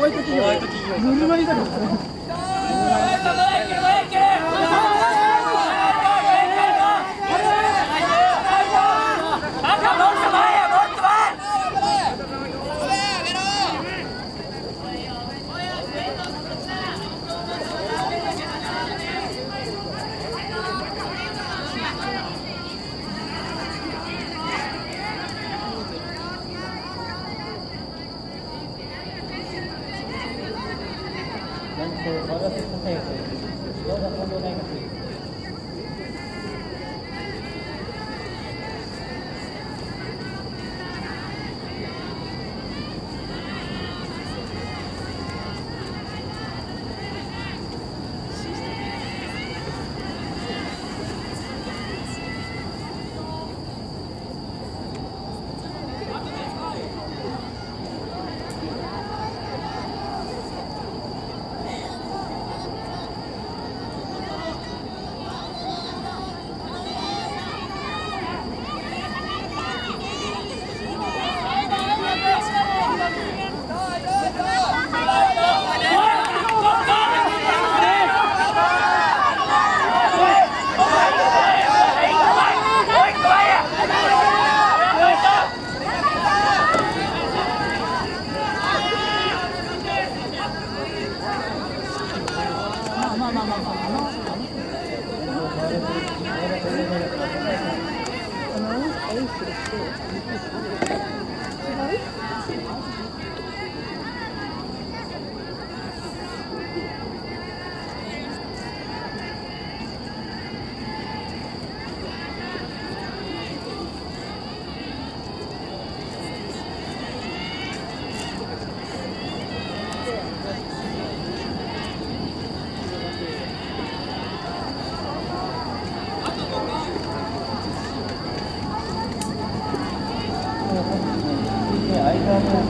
ホワイト企業。ぬるま湯だから。本当マラソン大会横田工業大学 Yeah.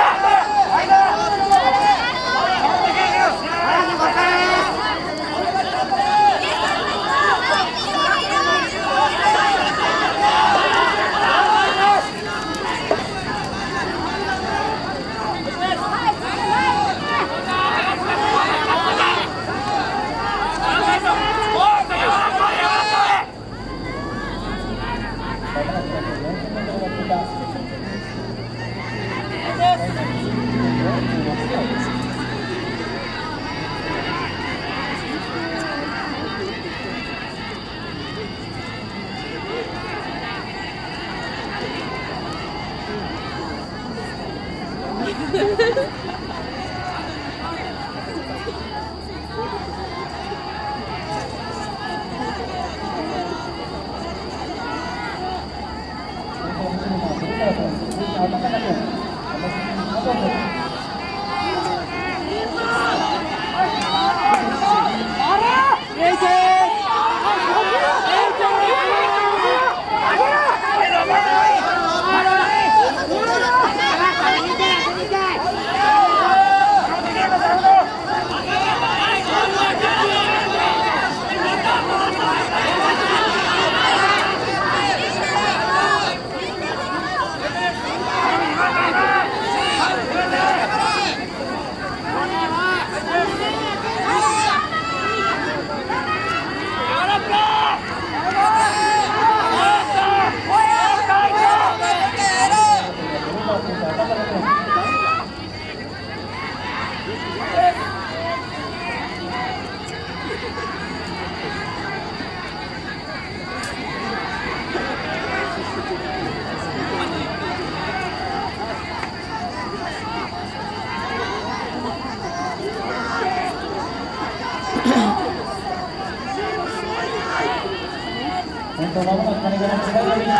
Yeah! 先頭まもなく金子の違うといま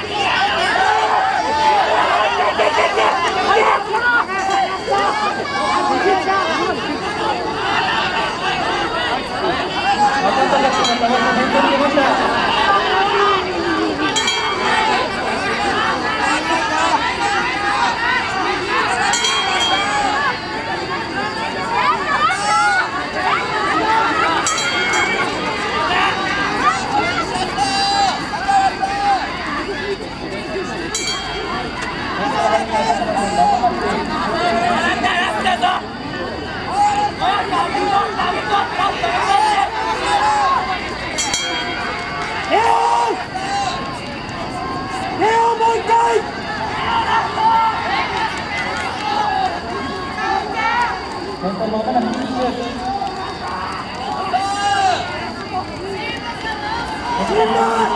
す。们